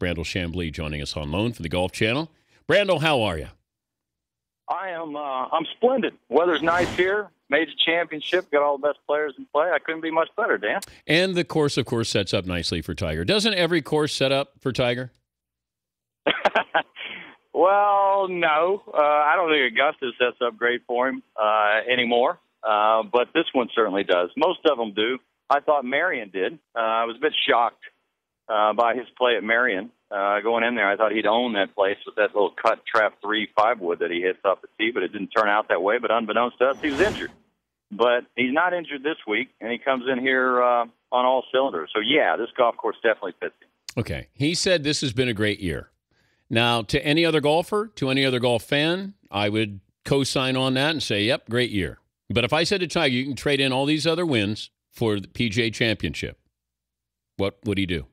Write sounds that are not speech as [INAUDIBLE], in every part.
Brandel Chamblee joining us on loan for the Golf Channel. Brandel, how are you? I am. Uh, I'm splendid. Weather's nice here. Major championship. Got all the best players in play. I couldn't be much better, Dan. And the course, of course, sets up nicely for Tiger. Doesn't every course set up for Tiger? [LAUGHS] [LAUGHS] well, no. Uh, I don't think Augusta sets up great for him uh, anymore. Uh, but this one certainly does. Most of them do. I thought Merion did. Uh, I was a bit shocked uh, by his play at Merion. Uh, going in there, I thought he'd own that place with that little cut trap three five wood that he hits off the tee, but it didn't turn out that way. But unbeknownst to us, he was injured. But he's not injured this week, and he comes in here uh, on all cylinders. So yeah, this golf course definitely fits him. Okay, he said this has been a great year. Now, to any other golfer, to any other golf fan, I would co-sign on that and say, "Yep, great year." But if I said to Tiger, you can trade in all these other wins for the PGA Championship, what would he do?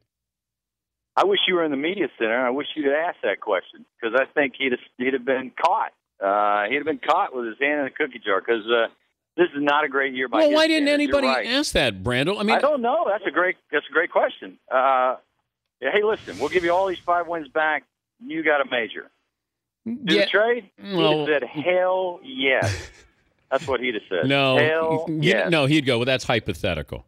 I wish you were in the media center. I wish you'd asked that question because I think he'd have, he'd have been caught. Uh, he'd have been caught with his hand in the cookie jar because uh, this is not a great year by. Well, why didn't standards. anybody right. ask that, Brandel? I mean, I don't know. That's a great. That's a great question. Uh, hey, listen, we'll give you all these five wins back. You got a major. Do yeah, trade? well- he'd said, "Hell yes." That's what he'd have said. [LAUGHS] no, Hell yes. no, he'd go. Well, that's hypothetical.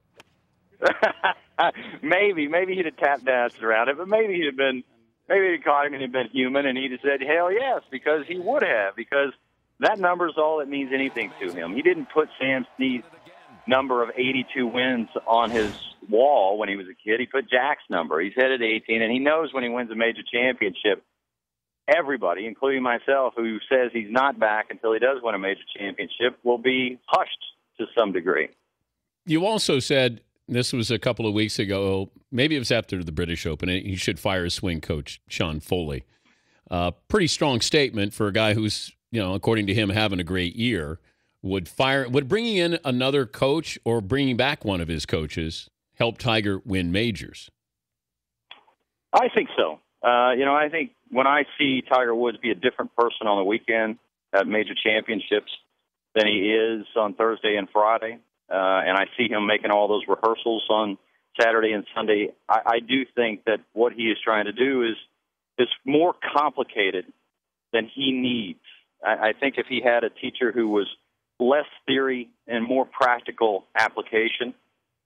[LAUGHS] [LAUGHS] maybe, maybe he'd have tap danced around it, but maybe he'd have been, maybe he'd caught him and he'd been human, and he'd have said, "Hell yes," because he would have, because that number's all that means anything to him. He didn't put Sam Snead's number of 82 wins on his wall when he was a kid. He put Jack's number. He's headed to 18, and he knows when he wins a major championship. Everybody, including myself, who says he's not back until he does win a major championship, will be hushed to some degree. You also said this was a couple of weeks ago. Maybe it was after the British Open. He should fire his swing coach, Sean Foley. Uh, pretty strong statement for a guy who's, you know, according to him, having a great year. Would fire? Would bringing in another coach or bringing back one of his coaches help Tiger win majors? I think so. Uh, you know, I think when I see Tiger Woods be a different person on the weekend at major championships than he is on Thursday and Friday, uh, and I see him making all those rehearsals on Saturday and Sunday, I, I do think that what he is trying to do is is more complicated than he needs. I, I think if he had a teacher who was less theory and more practical application,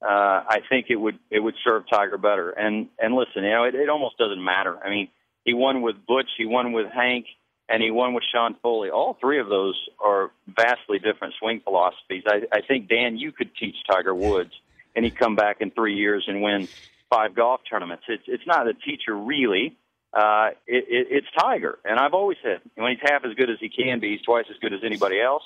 uh, I think it would it would serve Tiger better. And and listen, you know, it, it almost doesn't matter. I mean, he won with Butch, he won with Hank, and he won with Sean Foley. All three of those are vastly different swing philosophies. I, I think Dan, you could teach Tiger Woods, and he'd come back in three years and win five golf tournaments. It's it's not the teacher really. Uh, it, it, it's Tiger, and I've always said when he's half as good as he can be, he's twice as good as anybody else.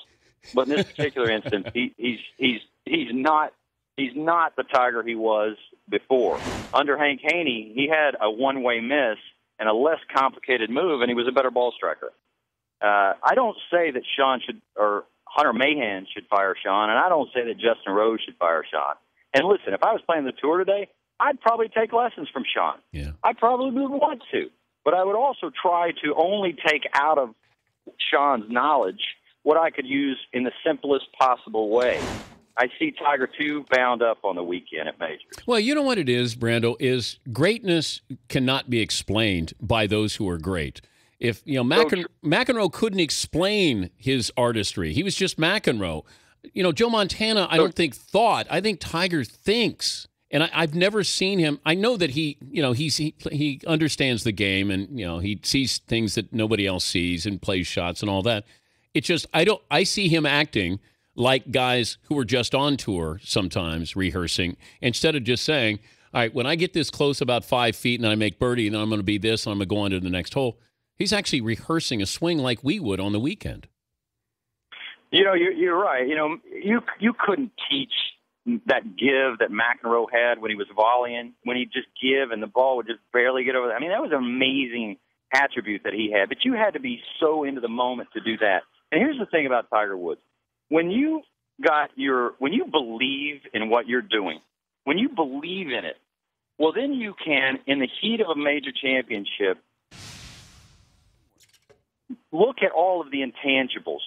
But in this particular instance, he, he's he's he's not he's not the Tiger he was before. Under Hank Haney, he had a one-way miss and a less complicated move, and he was a better ball striker. Uh, I don't say that Sean should or Hunter Mahan should fire Sean, and I don't say that Justin Rose should fire Sean. And listen, if I was playing the tour today, I'd probably take lessons from Sean. Yeah. I probably would want to, but I would also try to only take out of Sean's knowledge what I could use in the simplest possible way. I see Tiger two bound up on the weekend at majors. Well, you know what it is, Brando, is greatness cannot be explained by those who are great. If you know McEn- McEnroe couldn't explain his artistry, he was just McEnroe. You know, Joe Montana, I don't think thought. I think Tiger thinks, and I, I've never seen him. I know that he, you know, he's he, he understands the game, and you know, he sees things that nobody else sees, and plays shots and all that. It's just I don't. I see him acting like guys who are just on tour sometimes rehearsing instead of just saying, "All right, when I get this close about five feet and I make birdie, then I'm going to be this, and I'm going to go on to the next hole." He's actually rehearsing a swing like we would on the weekend. You know, you're, you're right. You know, you you couldn't teach that give that McEnroe had when he was volleying, when he'd just give and the ball would just barely get over. I mean, that was an amazing attribute that he had. But you had to be so into the moment to do that. And here's the thing about Tiger Woods: when you got your when you believe in what you're doing, when you believe in it, well, then you can, in the heat of a major championship, look at all of the intangibles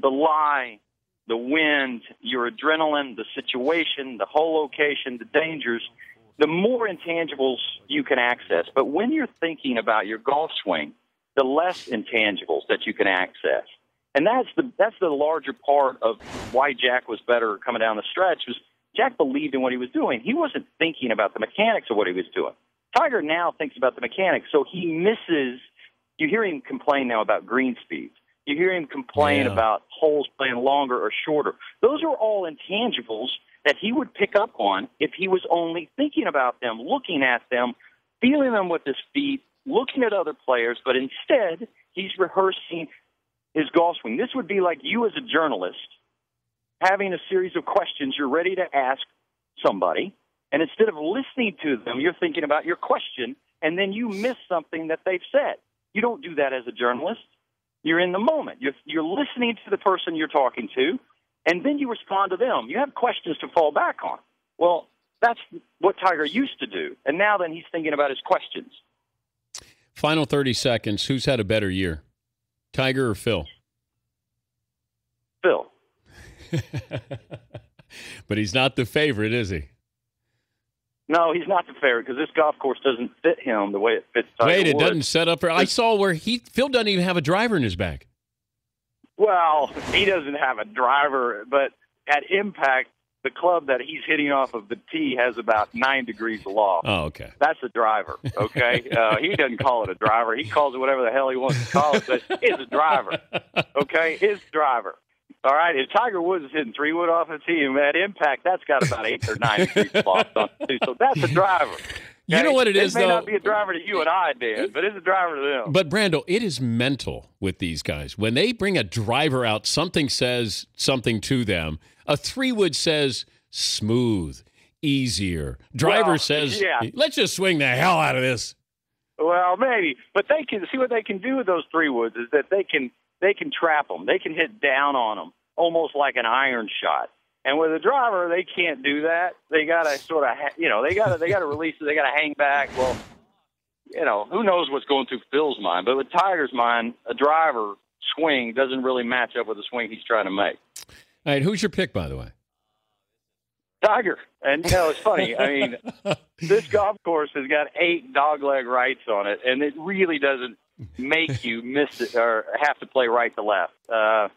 the lie, the wind, your adrenaline, the situation, the whole location, the dangers, the more intangibles you can access. But when you're thinking about your golf swing, the less intangibles that you can access. And that's the that's the larger part of why Jack was better coming down the stretch was Jack believed in what he was doing. He wasn't thinking about the mechanics of what he was doing. Tiger now thinks about the mechanics, so he misses. You hear him complain now about green speeds. You hear him complain Yeah. about holes playing longer or shorter. Those are all intangibles that he would pick up on if he was only thinking about them, looking at them, feeling them with his feet, looking at other players, but instead he's rehearsing his golf swing. This would be like you as a journalist having a series of questions you're ready to ask somebody, and instead of listening to them, you're thinking about your question, and then you miss something that they've said. You don't do that as a journalist. You're in the moment. You're, you're listening to the person you're talking to, and then you respond to them. You have questions to fall back on. Well, that's what Tiger used to do, and now then he's thinking about his questions. Final 30 seconds. Who's had a better year, Tiger or Phil? Phil, [LAUGHS] but he's not the favorite, is he? no, he's not the favorite because this golf course doesn't fit him the way it fits Tiger Wait, it Woods. doesn't set up for. I saw where he Phil doesn't even have a driver in his bag. Well, he doesn't have a driver, but at impact, the club that he's hitting off of the tee has about nine degrees aloft. Oh, okay. That's a driver, okay? [LAUGHS] uh, he doesn't call it a driver. He calls it whatever the hell he wants to call it, but it's a driver, okay? It's a driver. All right, if Tiger Woods is hitting three wood off a tee, and at impact, that's got about eight or nine degrees aloft on it, too. So that's a driver. You know what it is, may though? not be a driver to you and I, Dan, but it's a driver to them. But Brando, it is mental with these guys. When they bring a driver out, something says something to them. A three wood says smooth, easier. Driver Well, says, yeah. let's just swing the hell out of this. Well, maybe, but they can see what they can do with those three woods is that they can they can trap them. They can hit down on them almost like an iron shot. And with a driver, they can't do that. They got to sort of, ha- you know, they got to they got to release it. They got to hang back. Well, you know, who knows what's going through Phil's mind? But with Tiger's mind, a driver swing doesn't really match up with the swing he's trying to make. All right, who's your pick, by the way? Tiger, and you know, it's funny. I mean, [LAUGHS] this golf course has got eight dogleg rights on it, and it really doesn't make you miss it or have to play right to left. Uh,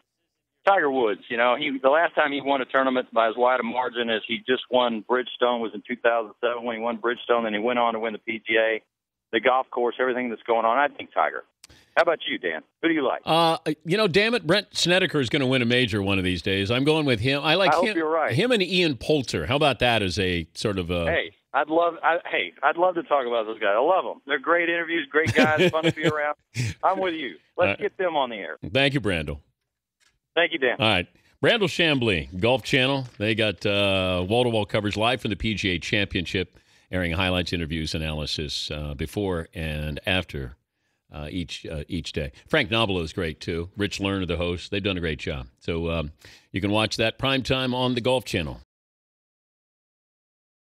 Tiger Woods, you know, he the last time he won a tournament by as wide a margin as he just won Bridgestone was in 2007 when he won Bridgestone, and he went on to win the PGA, the golf course, everything that's going on. I think Tiger. How about you, Dan? Who do you like? Uh, you know, damn it, Brandt Snedeker is going to win a major one of these days. I'm going with him. I like I hope him. you're right. Him and Ian Poulter. How about that as a sort of a? Hey, I'd love. I, hey, I'd love to talk about those guys. I love them. They're great interviews, great guys, fun to be [LAUGHS] around. I'm with you. Let's Uh, get them on the air. Thank you, Brando. Thank you, Dan. All right. Brandel Chamblee, Golf Channel. They got wall to wall coverage live from the PGA Championship, airing highlights, interviews, analysis uh, before and after uh, each uh, each day. Frank Nobilo is great too. Rich Lerner, the host. They've done a great job. So um, you can watch that prime time on the Golf Channel.